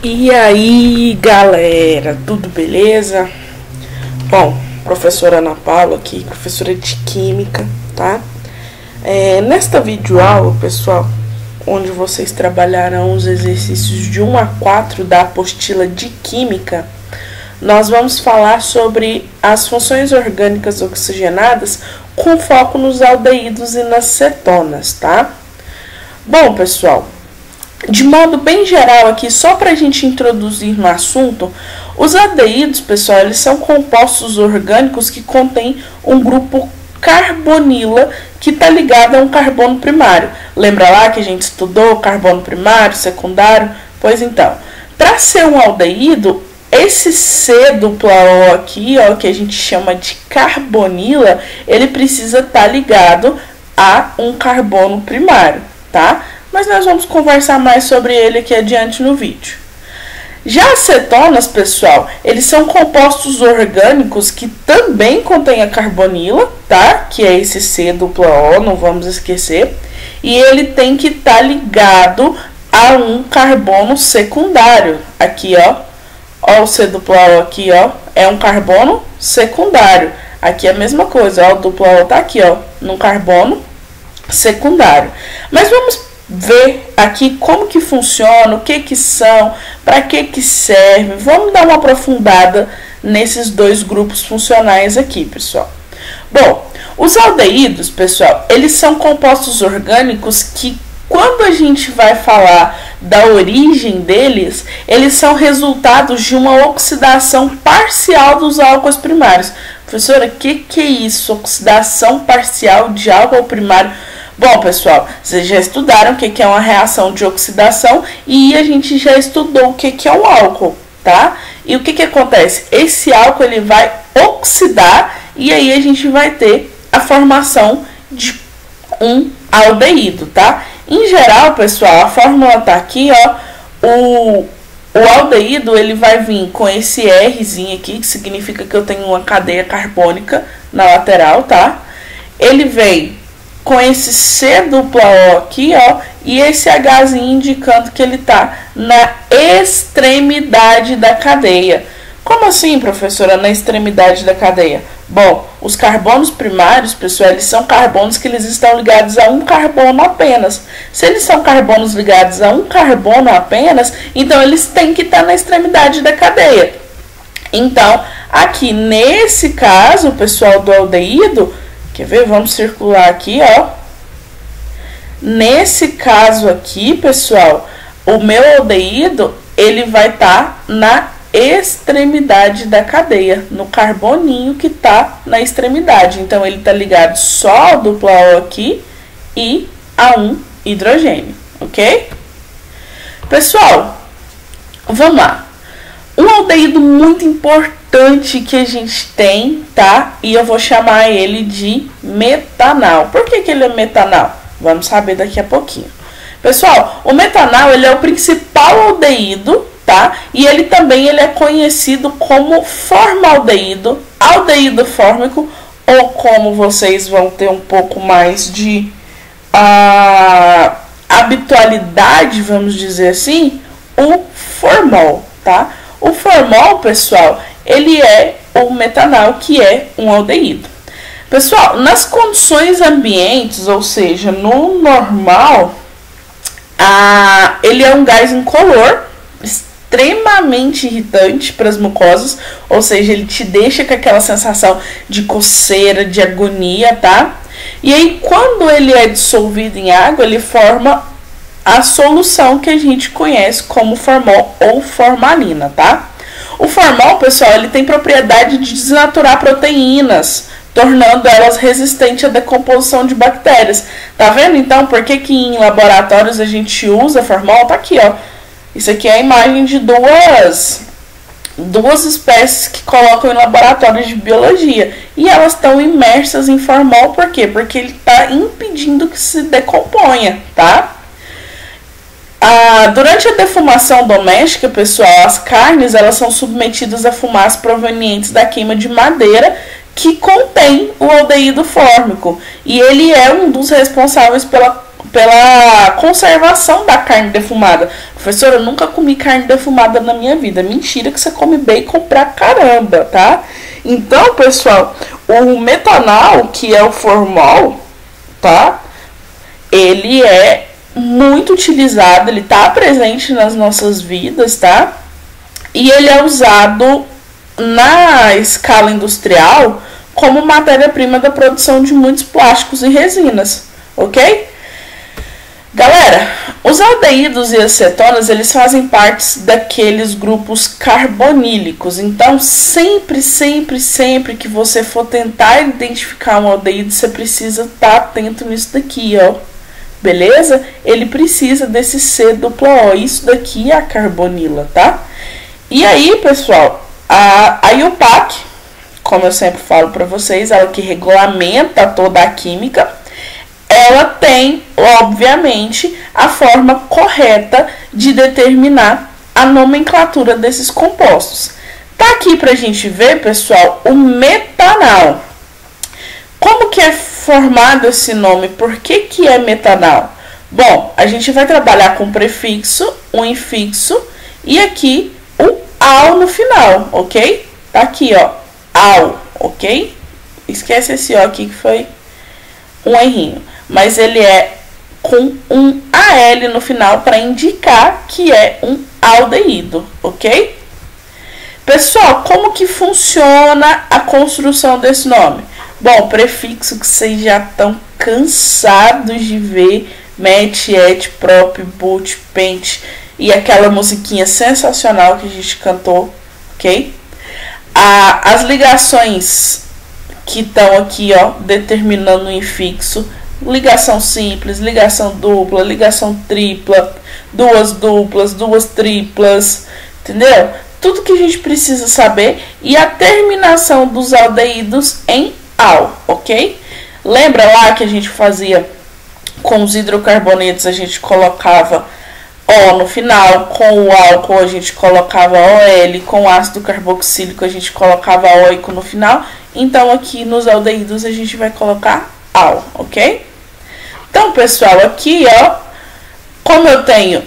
E aí, galera, tudo beleza? Bom, professora Ana Paula aqui, professora de Química, tá? É, nesta videoaula, pessoal, onde vocês trabalharão os exercícios de 1 a 4 da apostila de Química, nós vamos falar sobre as funções orgânicas oxigenadas com foco nos aldeídos e nas cetonas, tá? Bom, pessoal, de modo bem geral aqui, só para a gente introduzir no assunto, os aldeídos, pessoal, eles são compostos orgânicos que contêm um grupo carbonila que está ligado a um carbono primário. Lembra lá que a gente estudou carbono primário, secundário? Pois então, para ser um aldeído, esse C dupla O aqui, ó, que a gente chama de carbonila, ele precisa estar tá ligado a um carbono primário, tá? Mas nós vamos conversar mais sobre ele aqui adiante no vídeo. Já acetonas, pessoal, eles são compostos orgânicos que também contêm a carbonila, tá? Que é esse C dupla O, não vamos esquecer. E ele tem que estar tá ligado a um carbono secundário. Aqui, ó. Ó o C dupla O aqui, ó. É um carbono secundário. Aqui é a mesma coisa, ó. O dupla O tá aqui, ó. Num carbono secundário. Mas vamos ver aqui como que funciona, o que que são, para que que serve. Vamos dar uma aprofundada nesses dois grupos funcionais aqui, pessoal. Bom, os aldeídos, pessoal, eles são compostos orgânicos que quando a gente vai falar da origem deles, eles são resultados de uma oxidação parcial dos álcools primários. Professora, o que, que é isso? Oxidação parcial de álcool primário? Bom, pessoal, vocês já estudaram o que é uma reação de oxidação e a gente já estudou o que é um álcool, tá? E o que, que acontece? Esse álcool ele vai oxidar e aí a gente vai ter a formação de um aldeído, tá? Em geral, pessoal, a fórmula tá aqui, ó. O, o aldeído ele vai vir com esse Rzinho aqui, que significa que eu tenho uma cadeia carbônica na lateral, tá? Ele vem com esse C dupla O aqui, ó, e esse Hzinho indicando que ele está na extremidade da cadeia. Como assim, professora, na extremidade da cadeia? Bom, os carbonos primários, pessoal, eles são carbonos que eles estão ligados a um carbono apenas. Se eles são carbonos ligados a um carbono apenas, então eles têm que estar na extremidade da cadeia. Então, aqui nesse caso, pessoal, do aldeído, Quer ver? Vamos circular aqui, ó. Nesse caso aqui, pessoal, o meu aldeído, ele vai estar tá na extremidade da cadeia, no carboninho que está na extremidade. Então, ele está ligado só ao dupla O aqui e a um hidrogênio, ok? Pessoal, vamos lá. Um aldeído muito importante que a gente tem, tá? E eu vou chamar ele de metanal. Por que, que ele é metanal? Vamos saber daqui a pouquinho. Pessoal, o metanal ele é o principal aldeído, tá? E ele também ele é conhecido como formaldeído, aldeído fórmico, ou como vocês vão ter um pouco mais de uh, habitualidade, vamos dizer assim, o formol, tá? O formol, pessoal, ele é o metanal, que é um aldeído. Pessoal, nas condições ambientes, ou seja, no normal, a, ele é um gás incolor, extremamente irritante para as mucosas, ou seja, ele te deixa com aquela sensação de coceira, de agonia, tá? E aí, quando ele é dissolvido em água, ele forma a solução que a gente conhece como formol ou formalina, tá? O formol, pessoal, ele tem propriedade de desnaturar proteínas, tornando elas resistentes à decomposição de bactérias. Tá vendo então por que, que em laboratórios a gente usa formol? Tá aqui, ó. Isso aqui é a imagem de duas duas espécies que colocam em laboratórios de biologia e elas estão imersas em formol, por quê? Porque ele está impedindo que se decomponha, tá? Ah, durante a defumação doméstica, pessoal, as carnes elas são submetidas a fumaças provenientes da queima de madeira que contém o aldeído fórmico e ele é um dos responsáveis pela pela conservação da carne defumada. Professora, eu nunca comi carne defumada na minha vida. Mentira que você come bacon pra caramba, tá? Então, pessoal, o metanol, que é o formol, tá? Ele é muito utilizado, ele tá presente nas nossas vidas, tá? E ele é usado na escala industrial como matéria-prima da produção de muitos plásticos e resinas, ok? Galera, os aldeídos e acetonas, eles fazem parte daqueles grupos carbonílicos. Então, sempre, sempre, sempre que você for tentar identificar um aldeído, você precisa estar tá atento nisso daqui, ó. Beleza? Ele precisa desse C duplo O. Isso daqui é a carbonila, tá? E aí, pessoal, a, a IUPAC, como eu sempre falo para vocês, ela que regulamenta toda a química, ela tem, obviamente, a forma correta de determinar a nomenclatura desses compostos. Tá aqui para a gente ver, pessoal, o metanal. Como que é formado esse nome? Por que, que é metanal? Bom, a gente vai trabalhar com prefixo, um infixo e aqui o al no final, ok? Tá aqui, ó, al, ok? Esquece esse ó aqui que foi um errinho mas ele é com um AL no final para indicar que é um aldeído, ok? Pessoal, como que funciona a construção desse nome? Bom, prefixo que vocês já estão cansados de ver, met, et, prop, but, pente e aquela musiquinha sensacional que a gente cantou, ok? Ah, as ligações que estão aqui, ó, determinando o infixo, ligação simples, ligação dupla, ligação tripla, duas duplas, duas triplas, entendeu? Tudo que a gente precisa saber e a terminação dos aldeídos em al, ok? Lembra lá que a gente fazia com os hidrocarbonetos, a gente colocava O no final, com o álcool a gente colocava OL, com o ácido carboxílico a gente colocava OICO no final. Então aqui nos aldeídos a gente vai colocar AL, ok? Então, pessoal, aqui, ó, como eu tenho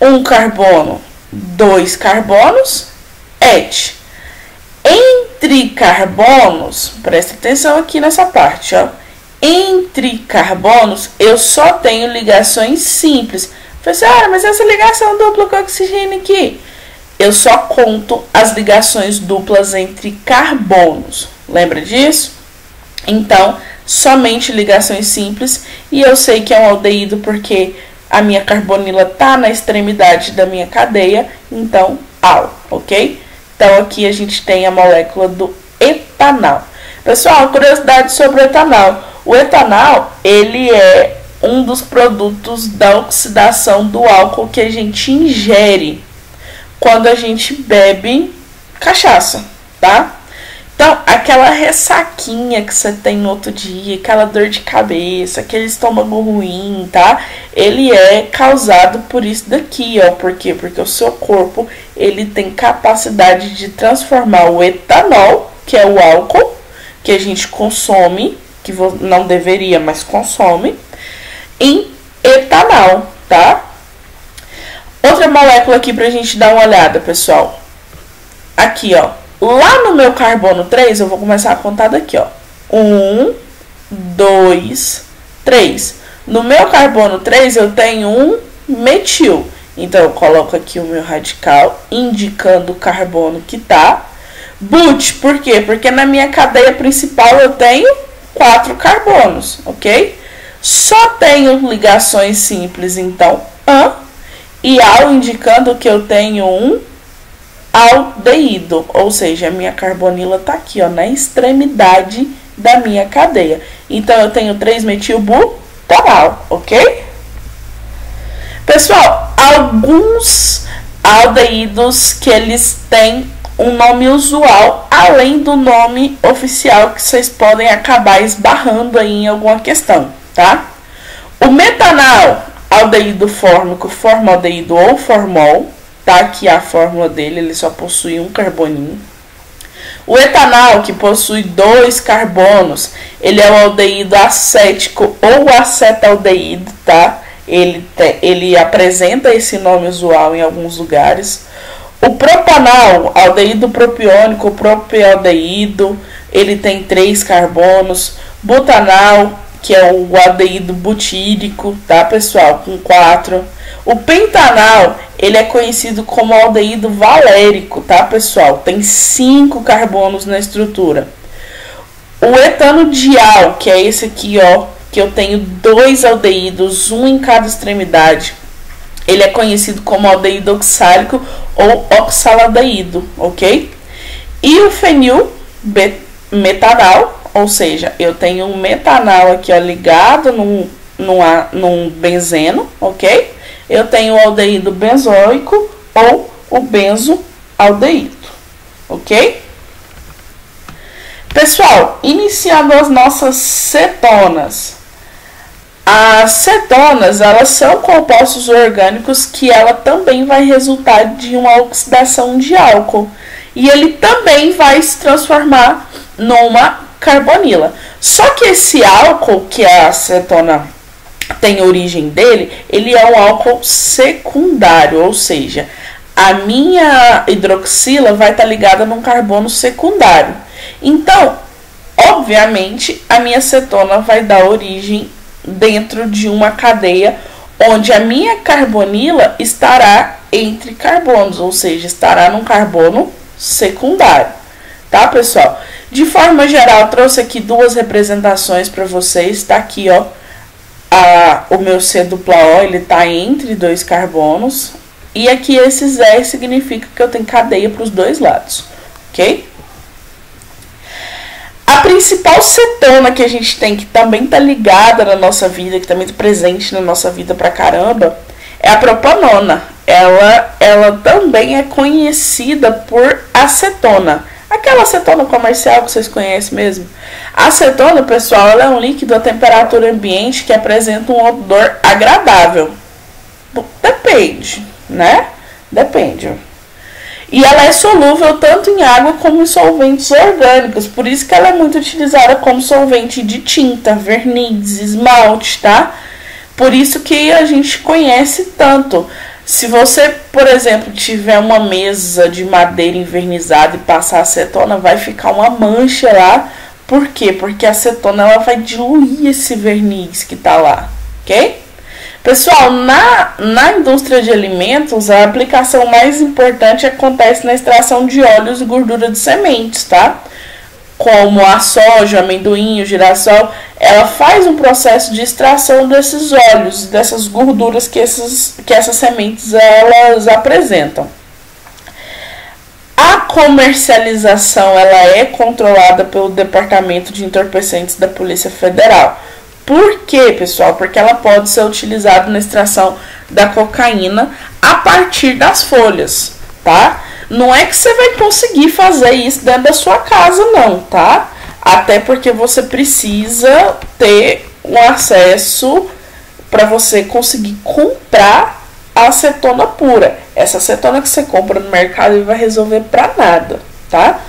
um carbono, dois carbonos, et. Entre carbonos, presta atenção aqui nessa parte, ó. Entre carbonos, eu só tenho ligações simples. Professora, mas essa ligação dupla com oxigênio aqui? Eu só conto as ligações duplas entre carbonos. Lembra disso? Então, somente ligações simples e eu sei que é um aldeído porque a minha carbonila tá na extremidade da minha cadeia, então al, ok? Então aqui a gente tem a molécula do etanol. Pessoal, curiosidade sobre o etanol. O etanol, ele é um dos produtos da oxidação do álcool que a gente ingere quando a gente bebe cachaça, tá? Então, aquela ressaquinha que você tem no outro dia, aquela dor de cabeça, aquele estômago ruim, tá? Ele é causado por isso daqui, ó. Por quê? Porque o seu corpo, ele tem capacidade de transformar o etanol, que é o álcool que a gente consome, que não deveria, mas consome, em etanol, tá? Outra molécula aqui pra gente dar uma olhada, pessoal. Aqui, ó Lá no meu carbono 3, eu vou começar a contar daqui, ó. 1, 2, 3. No meu carbono 3, eu tenho um metil. Então, eu coloco aqui o meu radical, indicando o carbono que tá. But, por quê? Porque na minha cadeia principal eu tenho quatro carbonos, ok? Só tenho ligações simples, então, an. E ao indicando que eu tenho um aldeído, ou seja, a minha carbonila está aqui, ó, na extremidade da minha cadeia. Então, eu tenho 3-metilbutanol, ok? Pessoal, alguns aldeídos que eles têm um nome usual, além do nome oficial, que vocês podem acabar esbarrando aí em alguma questão, tá? O metanol, aldeído fórmico, formaldeído ou formol, Tá aqui a fórmula dele, ele só possui um carboninho. O etanol, que possui dois carbonos, ele é o aldeído acético ou acetaldeído, tá? ele, te, ele apresenta esse nome usual em alguns lugares. O propanal, aldeído propiônico, propialdeído, ele tem três carbonos. Butanal, que é o aldeído butírico, tá, pessoal? Com quatro. O pentanal, ele é conhecido como aldeído valérico, tá, pessoal? Tem cinco carbonos na estrutura. O etano dial, que é esse aqui, ó, que eu tenho dois aldeídos, um em cada extremidade. Ele é conhecido como aldeído oxálico ou oxalaldeído, ok? E o fenil metanal, ou seja, eu tenho um metanal aqui ó, ligado num, num, num benzeno, ok? Eu tenho o aldeído benzoico ou o benzoaldeído, ok? Pessoal, iniciando as nossas cetonas. As cetonas, elas são compostos orgânicos que ela também vai resultar de uma oxidação de álcool. E ele também vai se transformar numa carbonila. Só que esse álcool que a acetona tem origem dele, ele é um álcool secundário, ou seja, a minha hidroxila vai estar ligada num carbono secundário. Então, obviamente, a minha cetona vai dar origem dentro de uma cadeia onde a minha carbonila estará entre carbonos, ou seja, estará num carbono secundário, tá, pessoal? De forma geral, trouxe aqui duas representações para vocês, tá aqui, ó, a, o meu C dupla O, ele tá entre dois carbonos, e aqui esse Z significa que eu tenho cadeia para os dois lados, ok? A principal cetona que a gente tem, que também tá ligada na nossa vida, que também tá presente na nossa vida pra caramba, é a propanona. Ela, ela também é conhecida por acetona. Aquela acetona comercial que vocês conhecem mesmo. A acetona, pessoal, ela é um líquido a temperatura ambiente que apresenta um odor agradável. Depende, né? Depende. E ela é solúvel tanto em água como em solventes orgânicos, por isso que ela é muito utilizada como solvente de tinta, verniz, esmalte, tá? Por isso que a gente conhece tanto. Se você, por exemplo, tiver uma mesa de madeira envernizada e passar acetona, vai ficar uma mancha lá. Por quê? Porque a acetona ela vai diluir esse verniz que tá lá, ok? Pessoal, na, na indústria de alimentos, a aplicação mais importante acontece na extração de óleos e gordura de sementes, tá? Como a soja, amendoim, o girassol, ela faz um processo de extração desses óleos, dessas gorduras que, esses, que essas sementes elas apresentam. A comercialização ela é controlada pelo Departamento de Entorpecentes da Polícia Federal. Por quê, pessoal? Porque ela pode ser utilizada na extração da cocaína a partir das folhas, tá? Não é que você vai conseguir fazer isso dentro da sua casa, não, tá? Até porque você precisa ter um acesso para você conseguir comprar a acetona pura. Essa acetona que você compra no mercado vai resolver para nada, tá?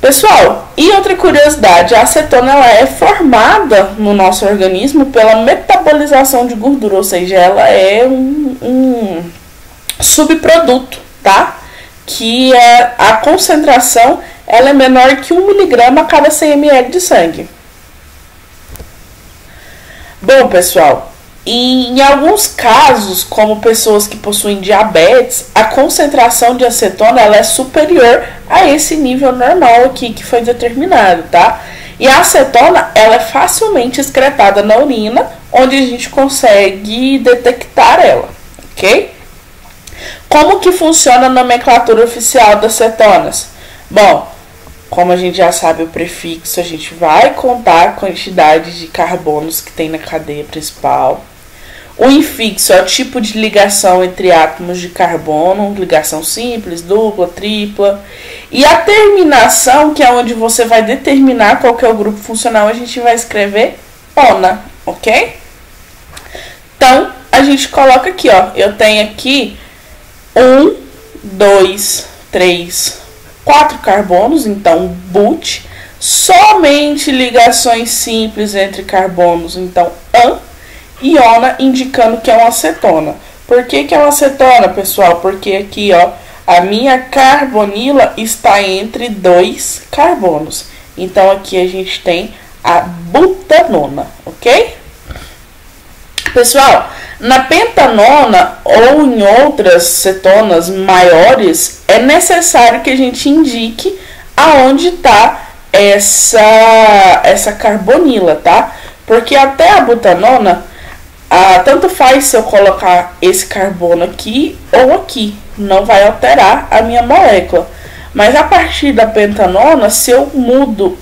Pessoal, e outra curiosidade, a acetona ela é formada no nosso organismo pela metabolização de gordura, ou seja, ela é um, um subproduto, tá? Que é, a concentração ela é menor que 1 miligrama a cada 100 ml de sangue. Bom, pessoal, em alguns casos, como pessoas que possuem diabetes, a concentração de acetona ela é superior a esse nível normal aqui que foi determinado, tá? E a acetona ela é facilmente excretada na urina, onde a gente consegue detectar ela, ok? Como que funciona a nomenclatura oficial das cetonas? Bom, como a gente já sabe o prefixo, a gente vai contar a quantidade de carbonos que tem na cadeia principal o infixo é o tipo de ligação entre átomos de carbono, ligação simples, dupla, tripla. E a terminação, que é onde você vai determinar qual é o grupo funcional, a gente vai escrever ONA, ok? Então, a gente coloca aqui, ó. Eu tenho aqui um, dois, três, quatro carbonos, então but. Somente ligações simples entre carbonos, então AN iona indicando que é uma acetona. Por que, que é uma acetona, pessoal? Porque aqui, ó, a minha carbonila está entre dois carbonos. Então, aqui a gente tem a butanona, ok? Pessoal, na pentanona ou em outras cetonas maiores, é necessário que a gente indique aonde está essa, essa carbonila, tá? Porque até a butanona, ah, tanto faz se eu colocar esse carbono aqui ou aqui, não vai alterar a minha molécula. Mas a partir da pentanona, se eu mudo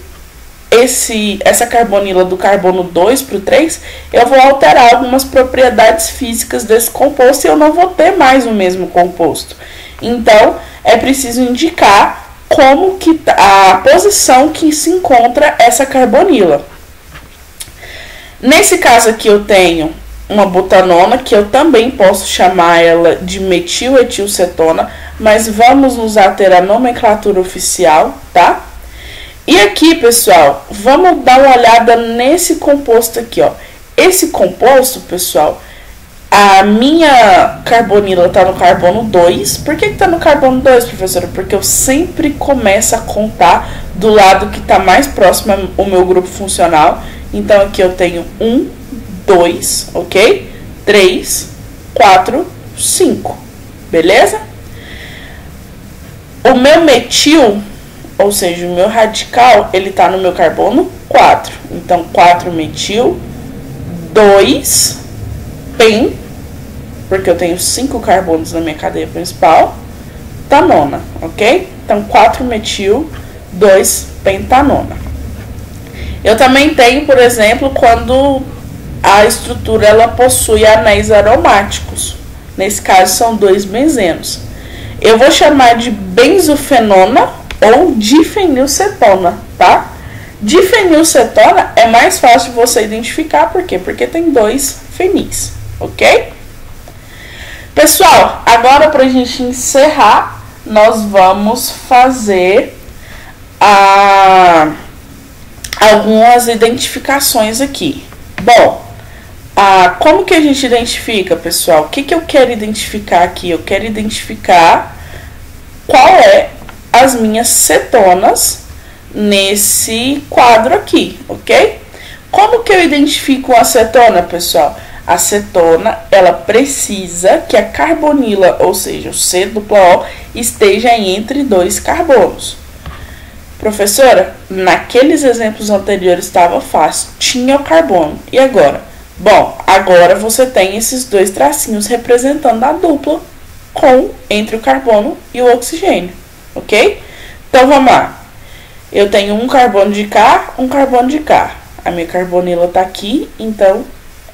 esse, essa carbonila do carbono 2 para o 3, eu vou alterar algumas propriedades físicas desse composto e eu não vou ter mais o mesmo composto. Então, é preciso indicar como que tá, a posição que se encontra essa carbonila. Nesse caso aqui eu tenho uma butanona, que eu também posso chamar ela de metiletilcetona, mas vamos usar ter a nomenclatura oficial, tá? E aqui, pessoal, vamos dar uma olhada nesse composto aqui, ó. Esse composto, pessoal, a minha carbonila tá no carbono 2. Por que, que tá no carbono 2, professora? Porque eu sempre começo a contar do lado que tá mais próximo ao meu grupo funcional. Então, aqui eu tenho 1, 2, ok? 3, 4, 5. Beleza? O meu metil ou seja, o meu radical, ele tá no meu carbono 4. Então, 4 metil, 2 pen, porque eu tenho 5 carbonos na minha cadeia principal, tanona, ok? Então, 4 metil, 2 pentanona. Eu também tenho, por exemplo, quando a estrutura ela possui anéis aromáticos. Nesse caso, são dois benzenos. Eu vou chamar de benzofenona ou difenilcetona, tá? Difenilcetona é mais fácil você identificar, por quê? Porque tem dois fenis, ok? Pessoal, agora para a gente encerrar, nós vamos fazer a, algumas identificações aqui. Bom, a, como que a gente identifica, pessoal? O que, que eu quero identificar aqui? Eu quero identificar qual é as minhas cetonas nesse quadro aqui, ok? Como que eu identifico a acetona, pessoal? A acetona, ela precisa que a carbonila, ou seja, o C dupla O, esteja entre dois carbonos. Professora, naqueles exemplos anteriores estava fácil, tinha o carbono. E agora? Bom, agora você tem esses dois tracinhos representando a dupla com entre o carbono e o oxigênio ok? Então vamos lá. Eu tenho um carbono de cá, um carbono de cá. A minha carbonila tá aqui, então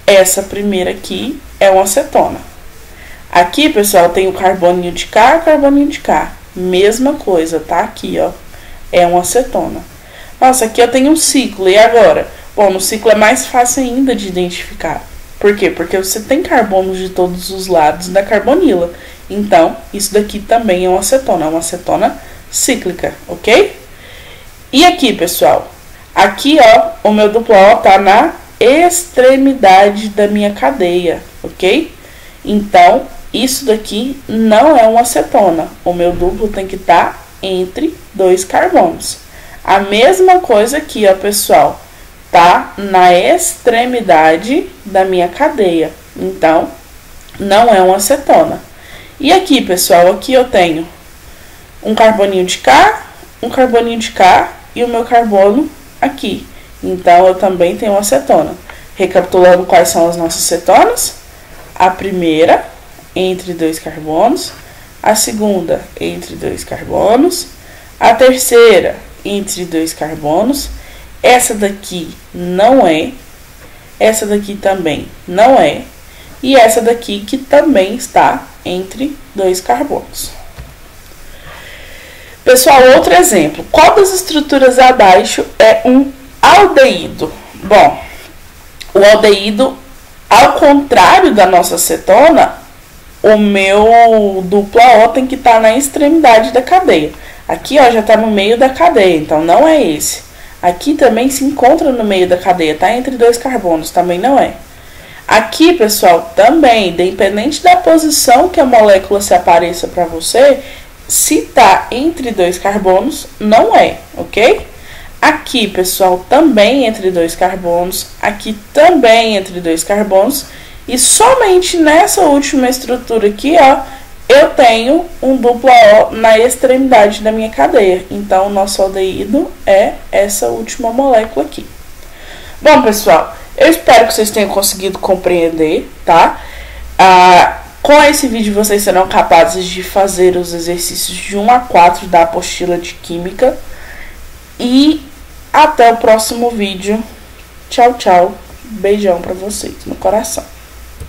essa primeira aqui é uma acetona. Aqui, pessoal, tem o carboninho de cá, carboninho de cá. Mesma coisa, tá? Aqui, ó. É uma acetona. Nossa, aqui eu tenho um ciclo. E agora? Bom, no ciclo é mais fácil ainda de identificar. Por quê? Porque você tem carbonos de todos os lados da carbonila. Então, isso daqui também é uma acetona, é uma acetona cíclica, ok? E aqui, pessoal, aqui, ó, o meu duplo O tá na extremidade da minha cadeia, ok? Então, isso daqui não é uma acetona. O meu duplo tem que estar tá entre dois carbonos. A mesma coisa aqui, ó, pessoal, tá na extremidade da minha cadeia. Então, não é uma acetona. E aqui, pessoal, aqui eu tenho um carboninho de cá, um carboninho de cá e o meu carbono aqui. Então, eu também tenho acetona. Recapitulando quais são as nossas cetonas. A primeira, entre dois carbonos. A segunda, entre dois carbonos. A terceira, entre dois carbonos. Essa daqui não é. Essa daqui também não é. E essa daqui que também está entre dois carbonos. Pessoal, outro exemplo. Qual das estruturas abaixo é um aldeído? Bom, o aldeído, ao contrário da nossa cetona, o meu dupla O tem que estar tá na extremidade da cadeia. Aqui, ó, já está no meio da cadeia, então não é esse. Aqui também se encontra no meio da cadeia, tá entre dois carbonos, também não é. Aqui, pessoal, também, independente da posição que a molécula se apareça para você, se tá entre dois carbonos, não é, ok? Aqui, pessoal, também entre dois carbonos, aqui também entre dois carbonos, e somente nessa última estrutura aqui, ó, eu tenho um duplo O na extremidade da minha cadeia. Então, o nosso aldeído é essa última molécula aqui. Bom, pessoal, eu espero que vocês tenham conseguido compreender, tá? Ah, com esse vídeo vocês serão capazes de fazer os exercícios de 1 a 4 da apostila de Química. E até o próximo vídeo. Tchau, tchau. Beijão pra vocês no coração.